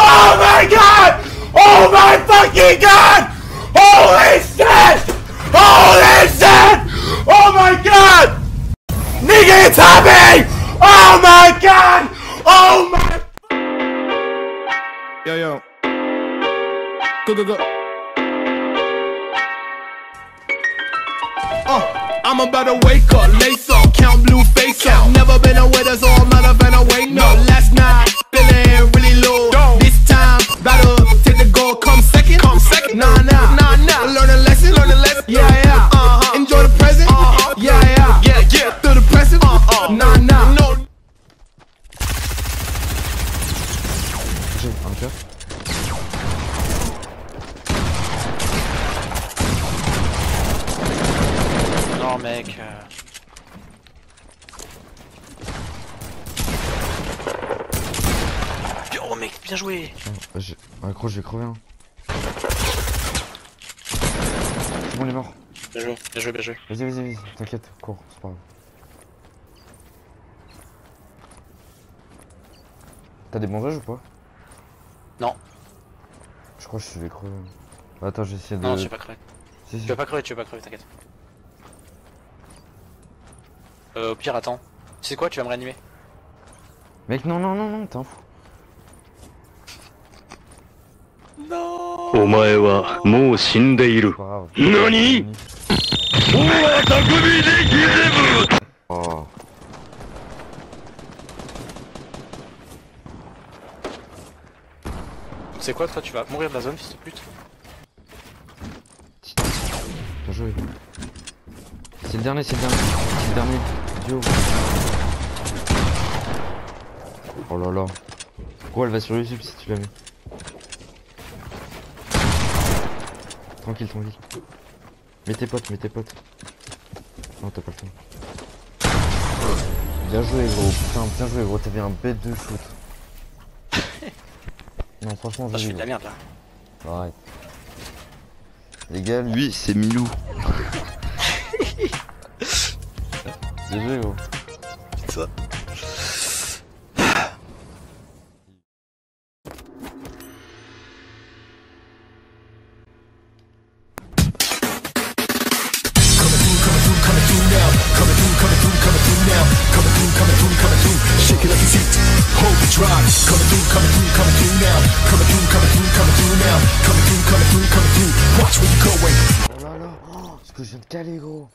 Oh my! Oh god! Oh my fucking god! Holy shit! Holy shit! Oh my god! Nigga, it's happening! Oh my god! Oh my! Yo, yo. Go, go, go. Uh, I'm about to wake up, lace up, count blue face up. Never been away, that's all I'm not a fan of wake no. Mec. Oh mec, bien joué Ah, j'ai- Ah, gros, je vais crever. Hein. C'est bon, il est mort. Bien joué, bien joué, bien joué. Vas-y, vas-y, vas-y. T'inquiète, cours, c'est pas grave. T'as des bandages ou pas? Non. Je crois que je vais crever. Attends, j'ai essayé de. Non, tu vas pas crever. Si, si. Tu vas pas crever, tu vas pas crever, t'inquiète. Euh, au pire, attends. Tu sais quoi, tu vas me réanimer. Mec, non, non, non, non, t'en fous. Non. NANI? Oh, oh. C'est quoi toi tu vas mourir de la zone fils de pute? Bien joué c'est le dernier, c'est le dernier. C'est le dernier. Duo. Oh là là. Gros, elle va sur YouTube si tu la mets. Tranquille, tranquille. Mets tes potes, mets tes potes. Non, t'as pas le temps. Bien joué, gros. Putain, bien joué, gros. T'avais un bête de shoot. non, franchement, Ah, je fais de la merde là. Arrête. Les gars, lui, c'est Milou. Hold the drive. Coming through, coming through, coming through now. Coming through, coming through, coming through now. Coming through, coming through, coming through. Watch where you going. Oh là là, oh, ce que je viens de caler, gros.